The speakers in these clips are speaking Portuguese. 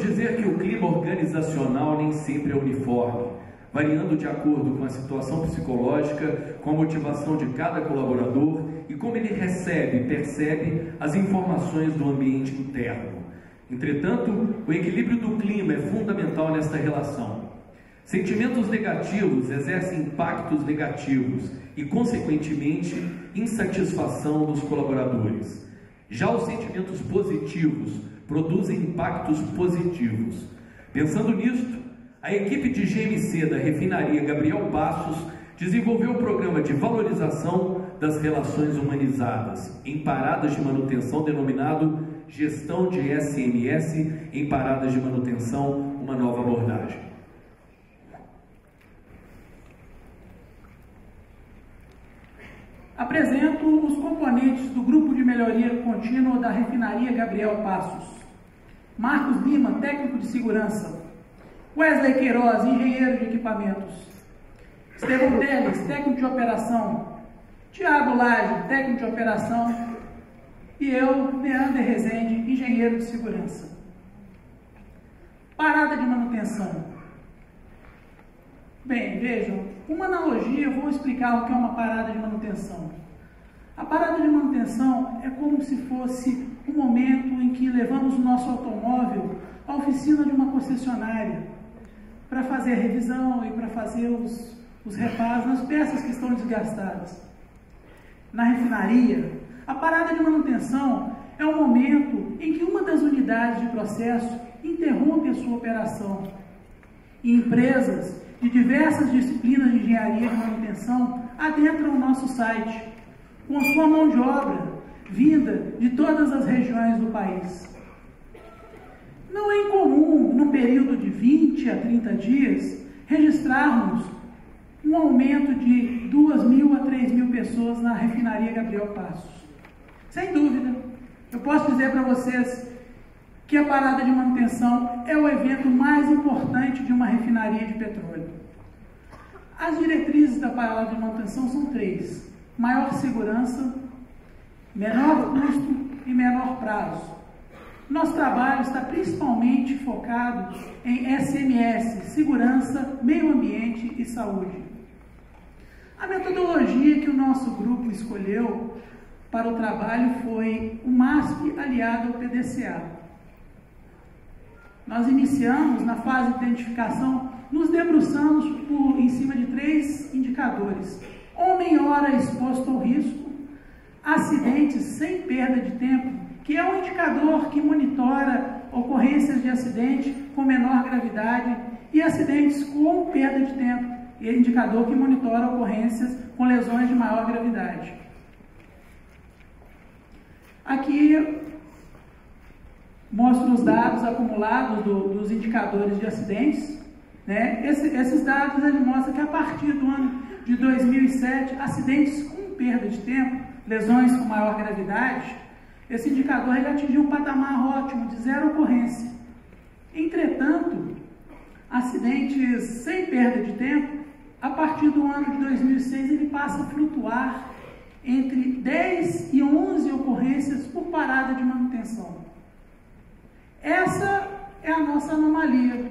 Dizer que o clima organizacional nem sempre é uniforme, variando de acordo com a situação psicológica, com a motivação de cada colaborador e como ele recebe e percebe as informações do ambiente interno. Entretanto, o equilíbrio do clima é fundamental nesta relação. Sentimentos negativos exercem impactos negativos e, consequentemente, insatisfação dos colaboradores. Já os sentimentos positivos produzem impactos positivos. Pensando nisto, a equipe de GMC da refinaria Gabriel Passos desenvolveu o programa de valorização das relações humanizadas em paradas de manutenção denominado Gestão de SMS em paradas de manutenção, uma nova abordagem. Apresento os componentes do Grupo de Melhoria Contínua da Refinaria Gabriel Passos. Marcos Lima, técnico de segurança. Wesley Queiroz, engenheiro de equipamentos. Estevão Teles, técnico de operação. Tiago Lage, técnico de operação. E eu, Leander Rezende, engenheiro de segurança. Parada de manutenção. Bem, vejam, uma analogia, eu vou explicar o que é uma parada de manutenção. A parada de manutenção é como se fosse um momento em que levamos o nosso automóvel à oficina de uma concessionária para fazer a revisão e para fazer os, os reparos nas peças que estão desgastadas. Na refinaria, a parada de manutenção é o momento em que uma das unidades de processo interrompe a sua operação. E empresas de diversas disciplinas de engenharia de manutenção adentram o nosso site, com a sua mão de obra vinda de todas as regiões do país. Não é incomum, num período de 20 a 30 dias, registrarmos um aumento de 2 mil a 3 mil pessoas na refinaria Gabriel Passos. Sem dúvida, eu posso dizer para vocês que a parada de manutenção é o evento mais importante de uma refinaria de petróleo. As diretrizes da parada de manutenção são três: maior segurança, menor custo e menor prazo. Nosso trabalho está principalmente focado em SMS, segurança, meio ambiente e saúde. A metodologia que o nosso grupo escolheu para o trabalho foi o MASP aliado ao PDCA. Nós iniciamos na fase de identificação, nos debruçamos por, em cima de três indicadores: homem-hora exposto ao risco, acidentes sem perda de tempo, que é um indicador que monitora ocorrências de acidente com menor gravidade e acidentes com perda de tempo, é indicador que monitora ocorrências com lesões de maior gravidade. Aqui mostra os dados acumulados do, dos indicadores de acidentes. Né? Esse, esses dados ele mostra que a partir do ano de 2007, acidentes com perda de tempo, lesões com maior gravidade, esse indicador ele atingiu um patamar ótimo de zero ocorrência. Entretanto, acidentes sem perda de tempo, a partir do ano de 2006, ele passa a flutuar entre 10 e 11 ocorrências por parada de manutenção. Essa é a nossa anomalia,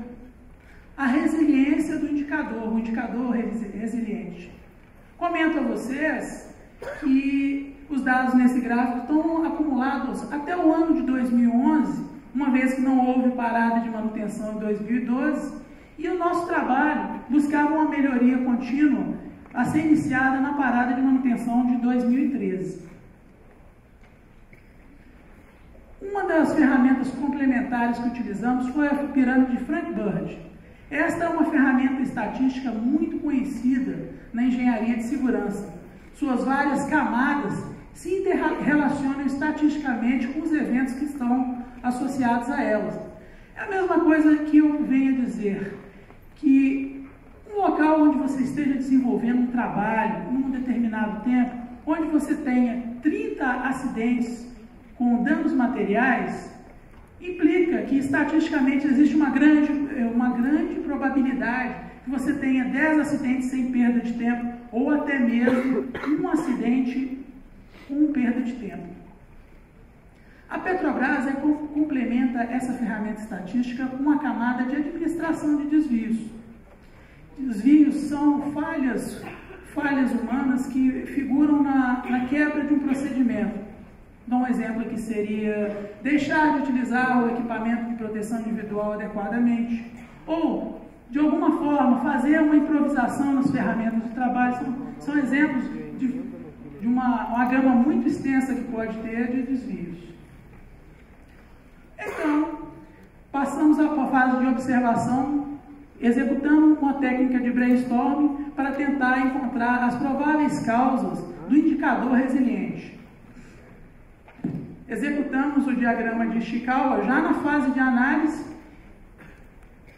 a resiliência do indicador, o indicador resiliente. Comento a vocês que os dados nesse gráfico estão acumulados até o ano de 2011, uma vez que não houve parada de manutenção em 2012, e o nosso trabalho buscava uma melhoria contínua a ser iniciada na parada de manutenção de 2013. Uma das ferramentas complementares que utilizamos foi a pirâmide de Frank Bird. Esta é uma ferramenta estatística muito conhecida na engenharia de segurança. Suas várias camadas se interrelacionam estatisticamente com os eventos que estão associados a elas. É a mesma coisa que eu venho a dizer, que um local onde você esteja desenvolvendo um trabalho num determinado tempo, onde você tenha 30 acidentes com danos materiais, implica que estatisticamente existe uma grande, uma grande probabilidade que você tenha 10 acidentes sem perda de tempo ou até mesmo um acidente com perda de tempo. A Petrobras é, complementa essa ferramenta estatística com uma camada de administração de desvios. Desvios são falhas, falhas humanas que figuram na, na quebra de um procedimento. Dou um exemplo que seria deixar de utilizar o equipamento de proteção individual adequadamente, ou, de alguma forma, fazer uma improvisação nas ferramentas de trabalho. São, são exemplos de, de uma, uma gama muito extensa que pode ter de desvios. Então, passamos a fase de observação, executando uma técnica de brainstorming para tentar encontrar as prováveis causas do indicador resiliente. Executamos o diagrama de Ishikawa já na fase de análise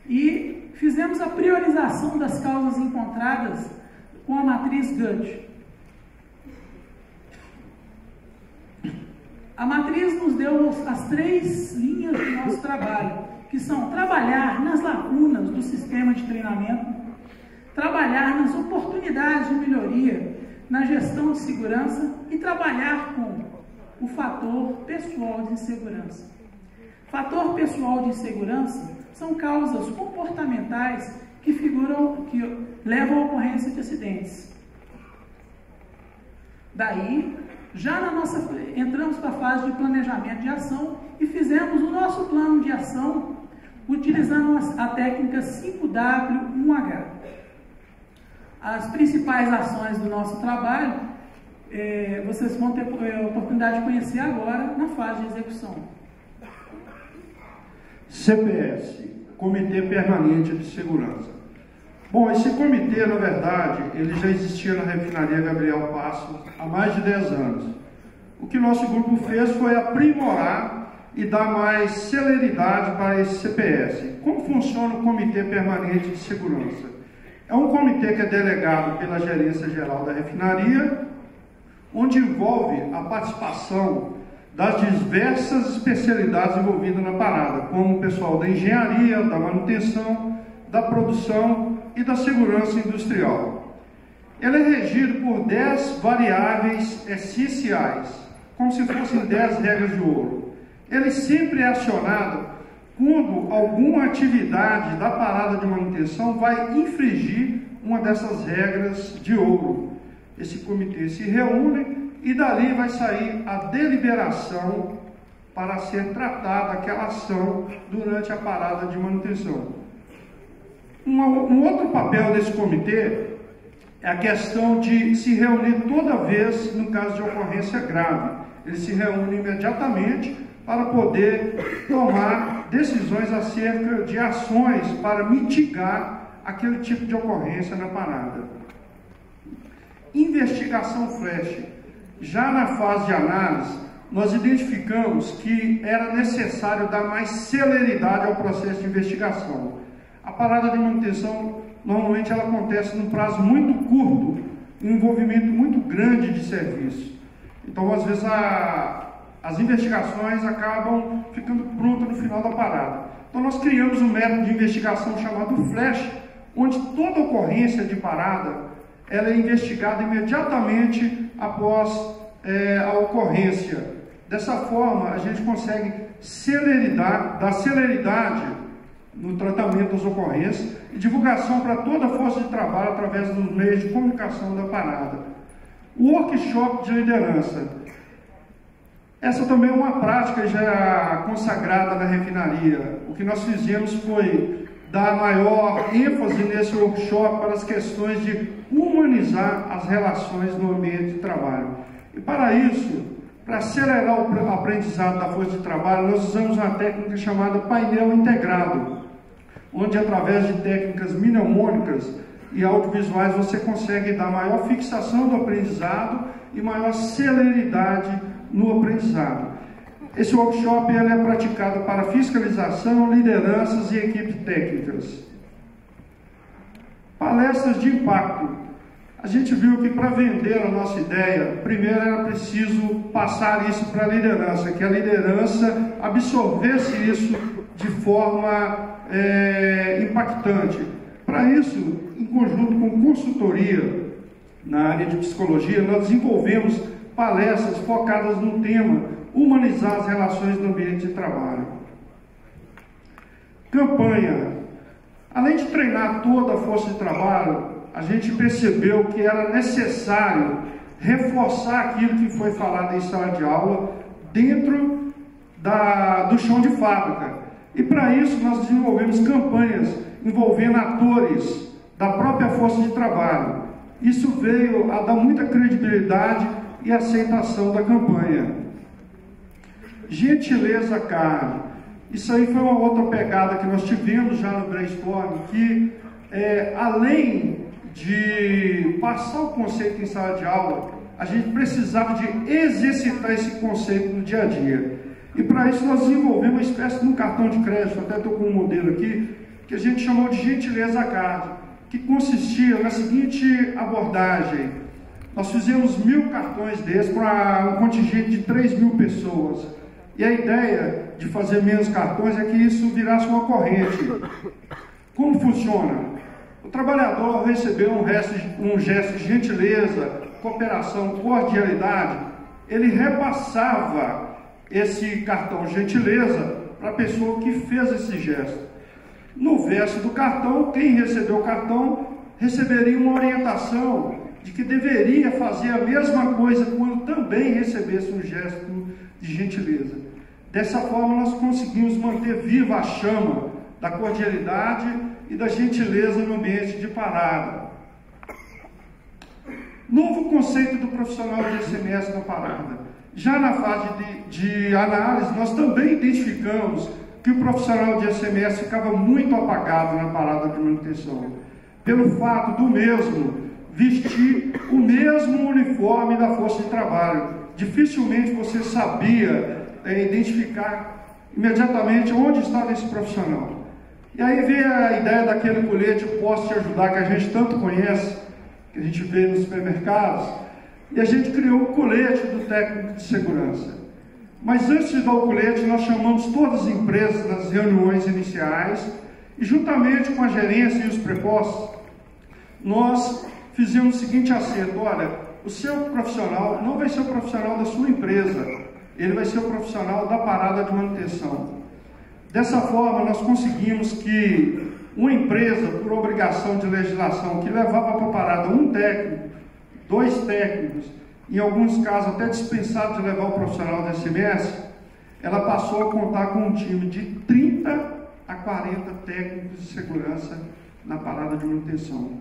e fizemos a priorização das causas encontradas com a matriz GUT. A matriz nos deu as três linhas do nosso trabalho, que são trabalhar nas lacunas do sistema de treinamento, trabalhar nas oportunidades de melhoria na gestão de segurança e trabalhar com o fator pessoal de insegurança. Fator pessoal de insegurança são causas comportamentais que figuram, que levam à ocorrência de acidentes. Daí, já na nossa, entramos para a fase de planejamento de ação e fizemos o nosso plano de ação utilizando a, técnica 5W1H. As principais ações do nosso trabalho, é, vocês vão ter a oportunidade de conhecer agora na fase de execução. CPS, Comitê Permanente de Segurança. Bom, esse comitê, na verdade, ele já existia na refinaria Gabriel Passo há mais de 10 anos. O que nosso grupo fez foi aprimorar e dar mais celeridade para esse CPS. Como funciona o Comitê Permanente de Segurança? É um comitê que é delegado pela Gerência Geral da Refinaria, onde envolve a participação das diversas especialidades envolvidas na parada, como o pessoal da engenharia, da manutenção, da produção e da segurança industrial. Ele é regido por 10 variáveis essenciais, como se fossem 10 regras de ouro. Ele sempre é acionado quando alguma atividade da parada de manutenção vai infringir uma dessas regras de ouro. Esse comitê se reúne e dali vai sair a deliberação para ser tratada aquela ação durante a parada de manutenção. Um, um outro papel desse comitê é a questão de se reunir toda vez no caso de ocorrência grave. Ele se reúne imediatamente para poder tomar decisões acerca de ações para mitigar aquele tipo de ocorrência na parada. Investigação flash. Já na fase de análise, nós identificamos que era necessário dar mais celeridade ao processo de investigação. A parada de manutenção normalmente ela acontece num prazo muito curto, um envolvimento muito grande de serviço. Então, às vezes, a, as investigações acabam ficando prontas no final da parada. Então, nós criamos um método de investigação chamado FLASH, onde toda ocorrência de parada ela é investigada imediatamente após é, a ocorrência. Dessa forma, a gente consegue celeridade, dar celeridade no tratamento das ocorrências e divulgação para toda a força de trabalho através dos meios de comunicação da parada. O workshop de liderança. Essa também é uma prática já consagrada na refinaria. O que nós fizemos foi dar maior ênfase nesse workshop para as questões de humanizar as relações no ambiente de trabalho. E para isso, para acelerar o aprendizado da força de trabalho, nós usamos uma técnica chamada painel integrado, onde através de técnicas mnemônicas e audiovisuais você consegue dar maior fixação do aprendizado e maior celeridade no aprendizado. Esse workshop ele é praticado para fiscalização, lideranças e equipes técnicas. Palestras de impacto. A gente viu que para vender a nossa ideia, primeiro era preciso passar isso para a liderança, que a liderança absorvesse isso de forma é, impactante. Para isso, em conjunto com consultoria na área de psicologia, nós desenvolvemos palestras focadas no tema Humanizar as relações no ambiente de trabalho. Campanha. Além de treinar toda a força de trabalho, a gente percebeu que era necessário reforçar aquilo que foi falado em sala de aula dentro da, do chão de fábrica. E para isso nós desenvolvemos campanhas envolvendo atores da própria força de trabalho. Isso veio a dar muita credibilidade e aceitação da campanha. Gentileza carne. Isso aí foi uma outra pegada que nós tivemos já no brainstorm, que é, além de passar o conceito em sala de aula, a gente precisava de exercitar esse conceito no dia a dia. E para isso nós desenvolvemos uma espécie de um cartão de crédito, até estou com um modelo aqui, que a gente chamou de gentileza card, que consistia na seguinte abordagem. Nós fizemos mil cartões desses para um contingente de 3 mil pessoas. E a ideia de fazer menos cartões é que isso virasse uma corrente. Como funciona? O trabalhador recebeu um, resto, um gesto de gentileza, cooperação, cordialidade, ele repassava esse cartão gentileza para a pessoa que fez esse gesto. No verso do cartão, quem recebeu o cartão receberia uma orientação de que deveria fazer a mesma coisa quando também recebesse um gesto de gentileza. Dessa forma, nós conseguimos manter viva a chama da cordialidade e da gentileza no ambiente de parada. Novo conceito do profissional de SMS na parada. Já na fase de, de análise, nós também identificamos que o profissional de SMS ficava muito apagado na parada de manutenção, pelo fato do mesmo vestir o mesmo uniforme da força de trabalho. Dificilmente você sabia é, identificar imediatamente onde estava esse profissional. E aí veio a ideia daquele colete Posso Te Ajudar, que a gente tanto conhece, que a gente vê nos supermercados, e a gente criou o colete do técnico de segurança. Mas antes de dar o colete, nós chamamos todas as empresas nas reuniões iniciais, e juntamente com a gerência e os prepostos, nós fizemos o seguinte acerto: olha, o seu profissional não vai ser o profissional da sua empresa, ele vai ser o profissional da parada de manutenção. Dessa forma, nós conseguimos que uma empresa, por obrigação de legislação, que levava para a parada um técnico, dois técnicos, em alguns casos até dispensado de levar o profissional da SMS, ela passou a contar com um time de 30 a 40 técnicos de segurança na parada de manutenção.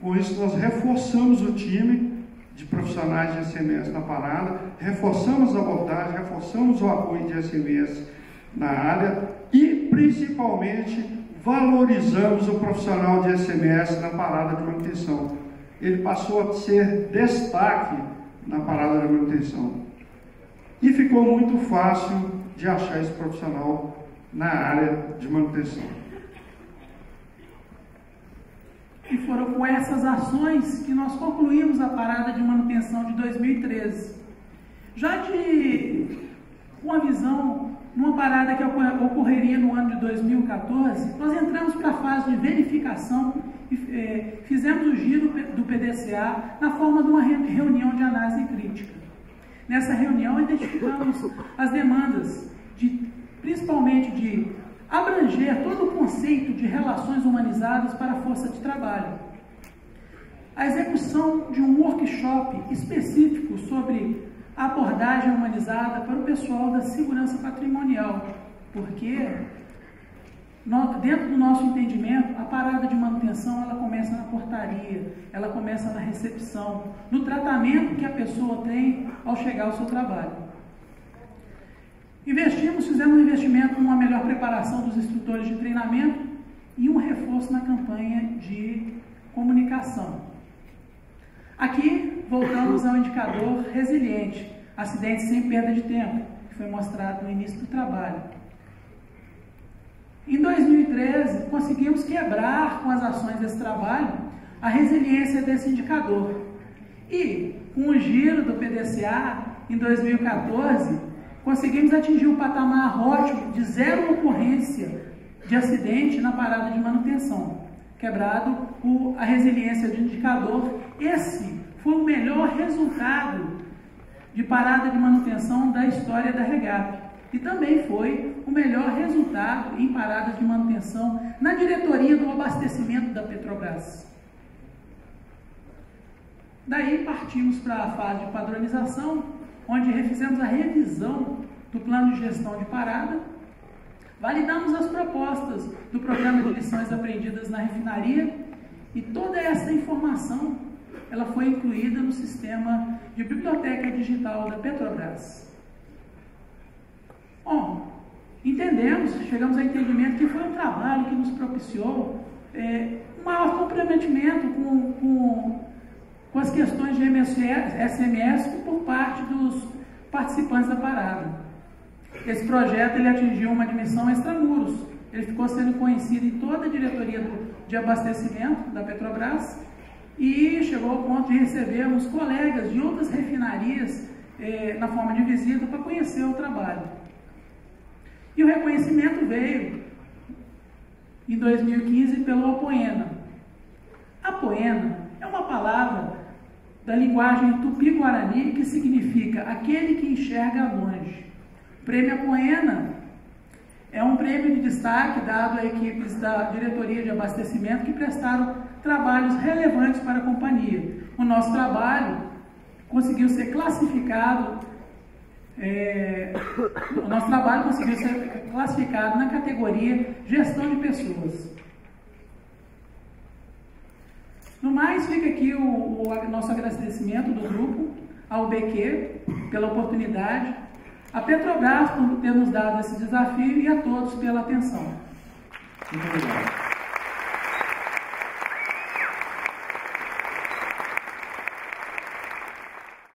Com isso, nós reforçamos o time de profissionais de SMS na parada, reforçamos a abordagem, reforçamos o apoio de SMS na área e, principalmente, valorizamos o profissional de SMS na parada de manutenção. Ele passou a ser destaque na parada de manutenção. E ficou muito fácil de achar esse profissional na área de manutenção. Foram com essas ações que nós concluímos a parada de manutenção de 2013. Já de uma visão numa parada que ocorreria no ano de 2014, nós entramos para a fase de verificação e é, fizemos o giro do PDCA na forma de uma reunião de análise crítica. Nessa reunião, identificamos as demandas, de, principalmente de abranger todo o conceito de relações humanizadas para a força de trabalho. A execução de um workshop específico sobre abordagem humanizada para o pessoal da segurança patrimonial, porque dentro do nosso entendimento, a parada de manutenção ela começa na portaria, ela começa na recepção, no tratamento que a pessoa tem ao chegar ao seu trabalho. Investimos, fizemos um investimento numa melhor preparação dos instrutores de treinamento e um reforço na campanha de comunicação. Aqui voltamos ao indicador resiliente, acidente sem perda de tempo, que foi mostrado no início do trabalho. Em 2013, conseguimos quebrar com as ações desse trabalho a resiliência desse indicador. E, com o giro do PDCA, em 2014, conseguimos atingir um patamar ótimo de zero ocorrência de acidente na parada de manutenção quebrado o, a resiliência de indicador. Esse foi o melhor resultado de parada de manutenção da história da Regap. E também foi o melhor resultado em paradas de manutenção na diretoria do abastecimento da Petrobras. Daí partimos para a fase de padronização, onde refizemos a revisão do plano de gestão de parada, validamos as propostas do programa de lições aprendidas na refinaria e toda essa informação ela foi incluída no sistema de biblioteca digital da Petrobras. Bom, entendemos, chegamos ao entendimento que foi um trabalho que nos propiciou é, um maior comprometimento com, com, com as questões de SMS por parte dos participantes da parada. Esse projeto ele atingiu uma dimensão extramuros. Ele ficou sendo conhecido em toda a diretoria de abastecimento da Petrobras e chegou ao ponto de recebermos colegas de outras refinarias eh, na forma de visita para conhecer o trabalho. E o reconhecimento veio em 2015 pelo Apoena. Apoena é uma palavra da linguagem tupi-guarani que significa aquele que enxerga longe. O prêmio Apoena é um prêmio de destaque dado a equipes da diretoria de abastecimento que prestaram trabalhos relevantes para a companhia. O nosso trabalho conseguiu ser classificado, é, o nosso trabalho conseguiu ser classificado na categoria gestão de pessoas. No mais, fica aqui o, o nosso agradecimento do grupo ao BQ pela oportunidade a Petrobras por ter nos dado esse desafio e a todos pela atenção. Muito obrigado.